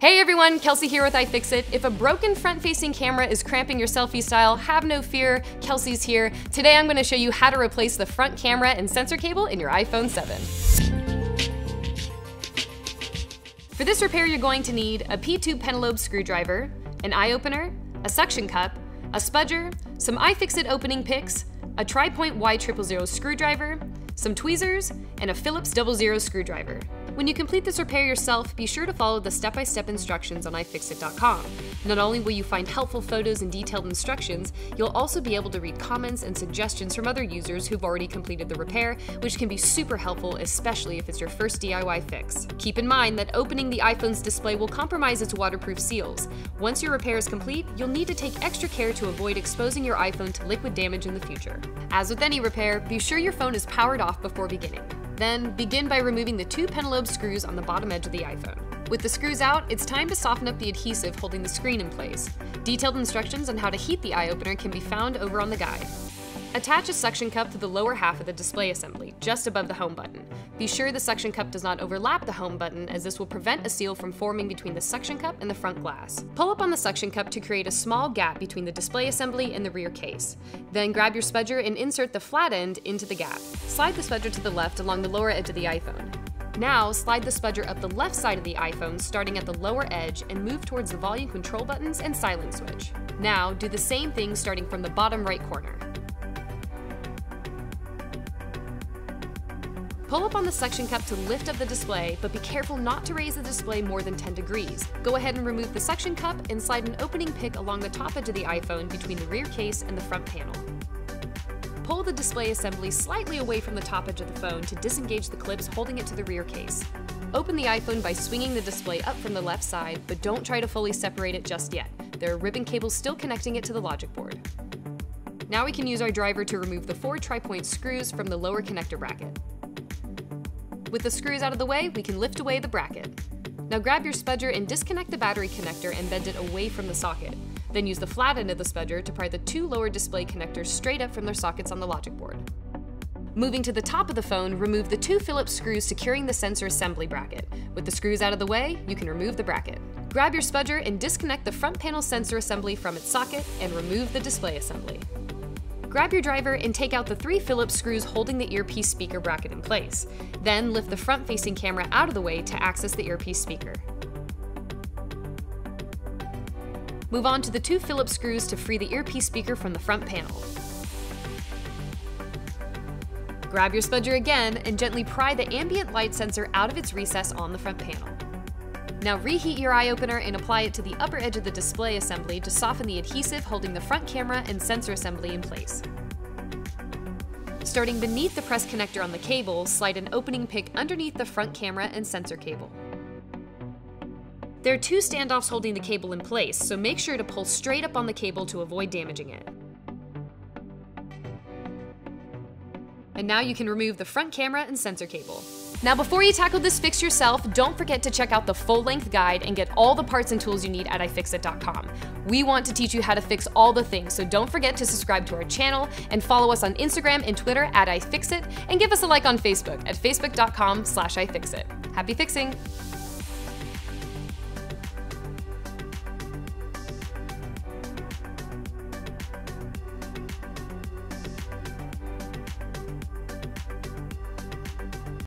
Hey everyone, Kelsey here with iFixit. If a broken front-facing camera is cramping your selfie style, have no fear, Kelsey's here. Today I'm gonna show you how to replace the front camera and sensor cable in your iPhone 7. For this repair, you're going to need a P2 Pentalobe screwdriver, an iOpener, a suction cup, a spudger, some iFixit opening picks, a tri-point Y000 screwdriver, some tweezers, and a Phillips 00 screwdriver. When you complete this repair yourself, be sure to follow the step-by-step instructions on iFixit.com. Not only will you find helpful photos and detailed instructions, you'll also be able to read comments and suggestions from other users who've already completed the repair, which can be super helpful, especially if it's your first DIY fix. Keep in mind that opening the iPhone's display will compromise its waterproof seals. Once your repair is complete, you'll need to take extra care to avoid exposing your iPhone to liquid damage in the future. As with any repair, be sure your phone is powered off before beginning. Then, begin by removing the two pentalobe screws on the bottom edge of the iPhone. With the screws out, it's time to soften up the adhesive holding the screen in place. Detailed instructions on how to heat the iOpener can be found over on the guide. Attach a suction cup to the lower half of the display assembly, just above the home button. Be sure the suction cup does not overlap the home button as this will prevent a seal from forming between the suction cup and the front glass. Pull up on the suction cup to create a small gap between the display assembly and the rear case. Then grab your spudger and insert the flat end into the gap. Slide the spudger to the left along the lower edge of the iPhone. Now, slide the spudger up the left side of the iPhone, starting at the lower edge, and move towards the volume control buttons and silent switch. Now, do the same thing starting from the bottom right corner. Pull up on the suction cup to lift up the display, but be careful not to raise the display more than 10 degrees. Go ahead and remove the suction cup and slide an opening pick along the top edge of the iPhone between the rear case and the front panel. Pull the display assembly slightly away from the top edge of the phone to disengage the clips holding it to the rear case. Open the iPhone by swinging the display up from the left side, but don't try to fully separate it just yet. There are ribbon cables still connecting it to the logic board. Now we can use our driver to remove the four tri-point screws from the lower connector bracket. With the screws out of the way, we can lift away the bracket. Now grab your spudger and disconnect the battery connector and bend it away from the socket. Then use the flat end of the spudger to pry the two lower display connectors straight up from their sockets on the logic board. Moving to the top of the phone, remove the two Phillips screws securing the sensor assembly bracket. With the screws out of the way, you can remove the bracket. Grab your spudger and disconnect the front panel sensor assembly from its socket and remove the display assembly. Grab your driver and take out the three Phillips screws holding the earpiece speaker bracket in place. Then lift the front-facing camera out of the way to access the earpiece speaker. Move on to the two Phillips screws to free the earpiece speaker from the front panel. Grab your spudger again and gently pry the ambient light sensor out of its recess on the front panel. Now reheat your iOpener and apply it to the upper edge of the display assembly to soften the adhesive holding the front camera and sensor assembly in place. Starting beneath the press connector on the cable, slide an opening pick underneath the front camera and sensor cable. There are two standoffs holding the cable in place, so make sure to pull straight up on the cable to avoid damaging it. And now you can remove the front camera and sensor cable. Now before you tackle this fix yourself, don't forget to check out the full-length guide and get all the parts and tools you need at ifixit.com. We want to teach you how to fix all the things, so don't forget to subscribe to our channel and follow us on Instagram and Twitter at ifixit and give us a like on Facebook at facebook.com slash ifixit. Happy fixing!